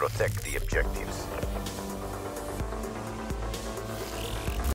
Protect the objectives.